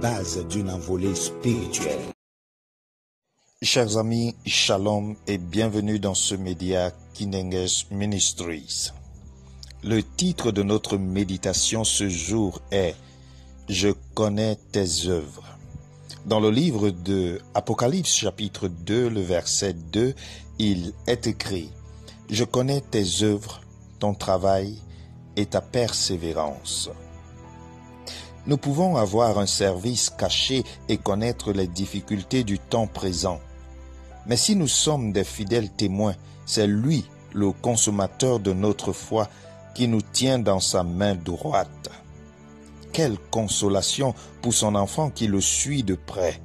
bases d'une envolée spirituelle. Chers amis, shalom et bienvenue dans ce média Kinenges Ministries. Le titre de notre méditation ce jour est Je connais tes œuvres. Dans le livre de Apocalypse chapitre 2, le verset 2, il est écrit Je connais tes œuvres, ton travail et ta persévérance. Nous pouvons avoir un service caché et connaître les difficultés du temps présent. Mais si nous sommes des fidèles témoins, c'est lui, le consommateur de notre foi, qui nous tient dans sa main droite. Quelle consolation pour son enfant qui le suit de près.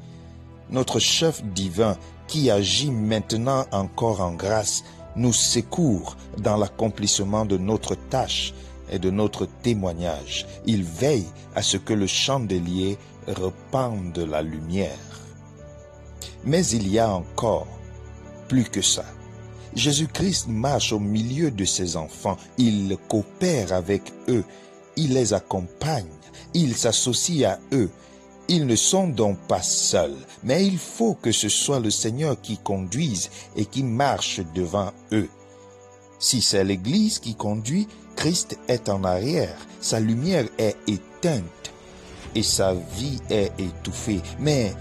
Notre chef divin, qui agit maintenant encore en grâce, nous secourt dans l'accomplissement de notre tâche et de notre témoignage. Il veille à ce que le chandelier repande la lumière. Mais il y a encore plus que ça. Jésus-Christ marche au milieu de ses enfants, il coopère avec eux, il les accompagne, il s'associe à eux. Ils ne sont donc pas seuls, mais il faut que ce soit le Seigneur qui conduise et qui marche devant eux. Si c'est l'Église qui conduit, Christ est en arrière, sa lumière est éteinte et sa vie est étouffée. Mais,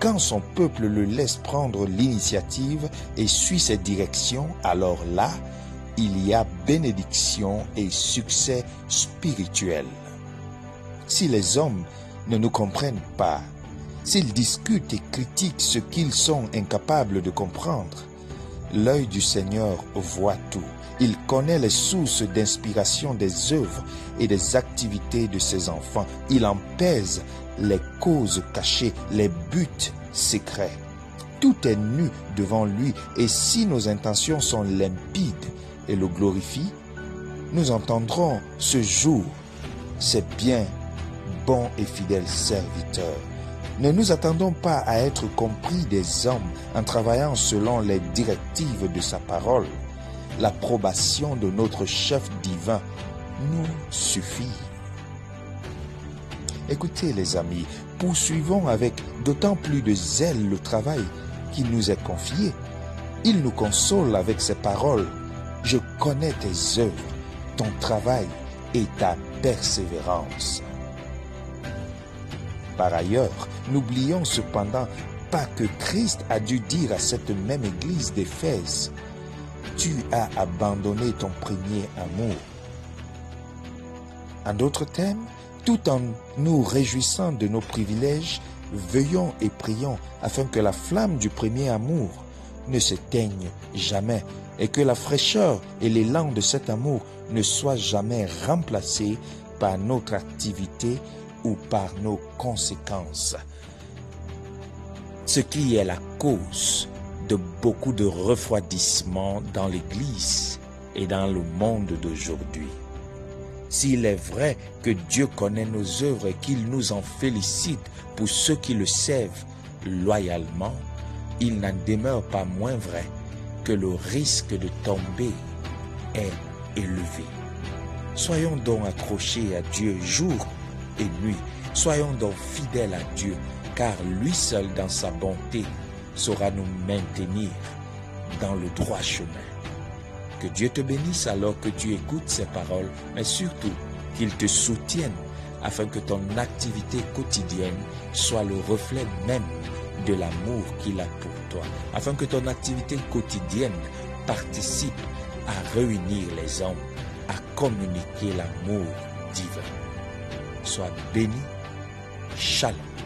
quand son peuple le laisse prendre l'initiative et suit ses directions, alors là, il y a bénédiction et succès spirituel. Si les hommes ne nous comprennent pas, s'ils discutent et critiquent ce qu'ils sont incapables de comprendre, l'œil du Seigneur voit tout. Il connaît les sources d'inspiration des œuvres et des activités de ses enfants. Il en pèse les causes cachées, les buts secrets. Tout est nu devant lui et si nos intentions sont limpides et le glorifient, nous entendrons ce jour, c'est bien, bon et fidèle serviteur. Ne nous attendons pas à être compris des hommes en travaillant selon les directives de sa parole l'approbation de notre chef divin nous suffit. Écoutez les amis, poursuivons avec d'autant plus de zèle le travail qui nous est confié. Il nous console avec ses paroles. Je connais tes œuvres, ton travail et ta persévérance. Par ailleurs, n'oublions cependant pas que Christ a dû dire à cette même église d'Éphèse, tu as abandonné ton premier amour. En d'autres termes, tout en nous réjouissant de nos privilèges, veillons et prions afin que la flamme du premier amour ne s'éteigne jamais et que la fraîcheur et l'élan de cet amour ne soient jamais remplacés par notre activité ou par nos conséquences. Ce qui est la cause de beaucoup de refroidissement dans l'Église et dans le monde d'aujourd'hui. S'il est vrai que Dieu connaît nos œuvres et qu'il nous en félicite pour ceux qui le servent loyalement, il n'en demeure pas moins vrai que le risque de tomber est élevé. Soyons donc accrochés à Dieu jour et nuit. Soyons donc fidèles à Dieu, car lui seul dans sa bonté saura nous maintenir dans le droit chemin. Que Dieu te bénisse alors que tu écoutes ses paroles, mais surtout qu'il te soutienne afin que ton activité quotidienne soit le reflet même de l'amour qu'il a pour toi, afin que ton activité quotidienne participe à réunir les hommes, à communiquer l'amour divin. Sois béni. Shalom.